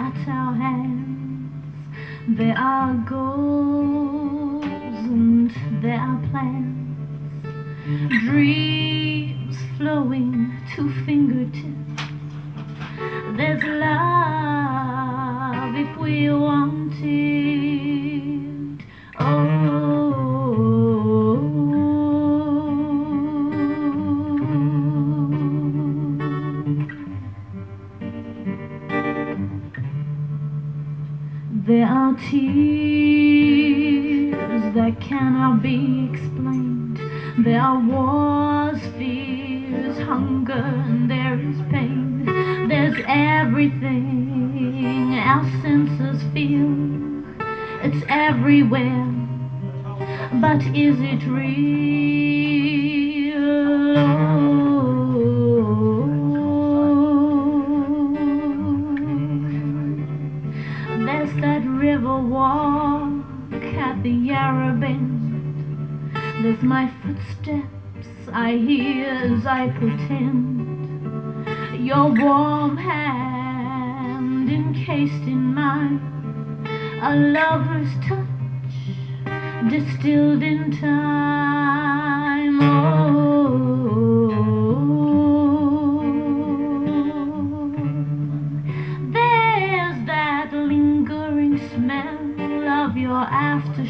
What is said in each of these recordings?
at our hands. There are goals and there are plans, dreams flowing to fingertips. There's love if we want it. There are tears that cannot be explained. There are wars, fears, hunger, and there is pain. There's everything our senses feel. It's everywhere. But is it real? River walk at the Yarra Bend. There's my footsteps I hear as I pretend. Your warm hand encased in mine. A lover's touch distilled in time.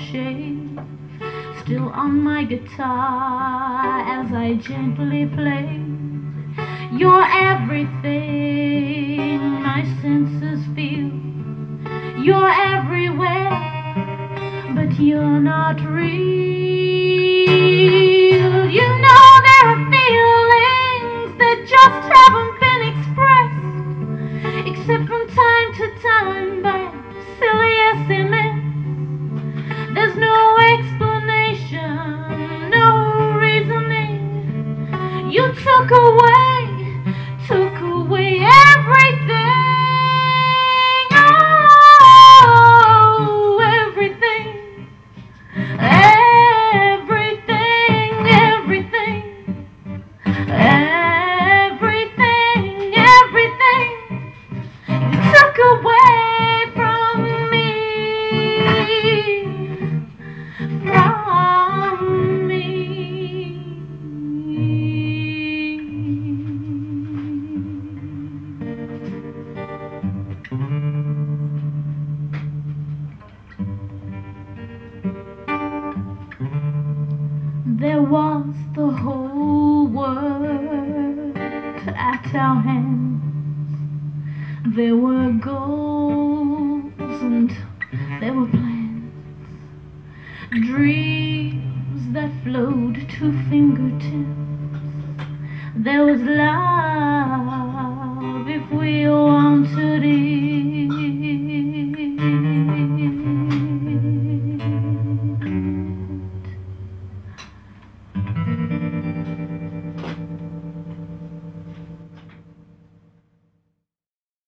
Aftershave still on my guitar as I gently play. You're everything my senses feel. You're everywhere, but you're not real. There was the whole world at our hands. There were goals and there were plans, dreams that flowed to fingertips. There was love if we wanted it.